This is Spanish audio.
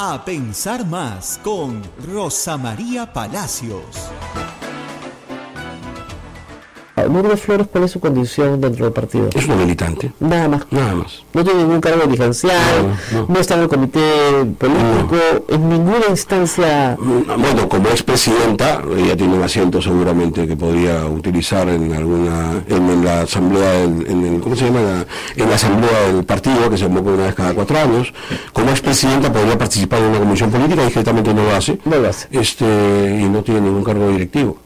A pensar más con Rosa María Palacios. Lourdes Flores, ¿cuál es su condición dentro del partido? Es una militante. Nada más. Nada más. No tiene ningún cargo dirigencial, no, no. está en el comité político, no. en ninguna instancia. Bueno, como expresidenta, ella tiene un asiento seguramente que podría utilizar en alguna, en, en la asamblea, del, en el, ¿cómo se llama? En la, en la, asamblea del partido, que se convoca una vez cada cuatro años. Como expresidenta podría participar en una comisión política y directamente no lo hace. No lo hace. Este, y no tiene ningún cargo directivo.